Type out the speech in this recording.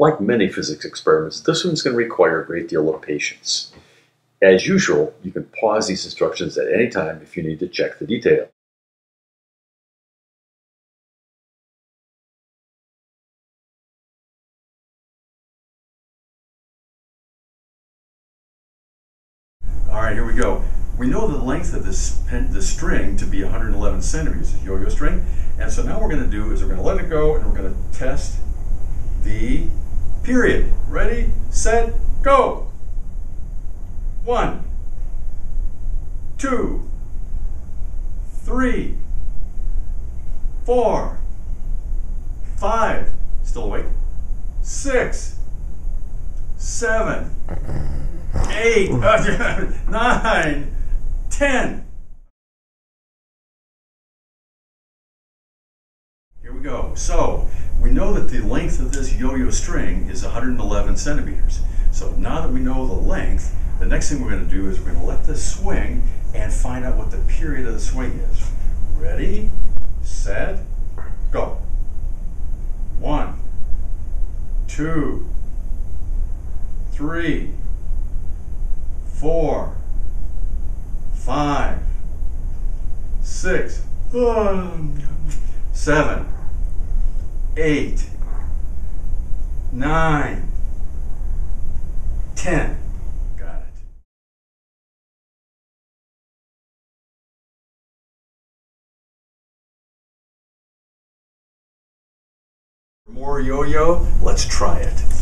Like many physics experiments, this one's going to require a great deal of patience. As usual, you can pause these instructions at any time if you need to check the detail. All right, here we go. We know the length of this the string to be 111 centimeters, the yo-yo string. And so now we're going to do is we're going to let it go and we're going to test the period. Ready, set, go. One, two, three, four, five, still awake, six, seven, eight, nine, ten. We go. So we know that the length of this yo-yo string is 111 centimeters. So now that we know the length, the next thing we're going to do is we're going to let this swing and find out what the period of the swing is. Ready, set, go. One, two, three, four, five, six, um, seven, eight, nine, ten. Got it. More yo-yo? Let's try it.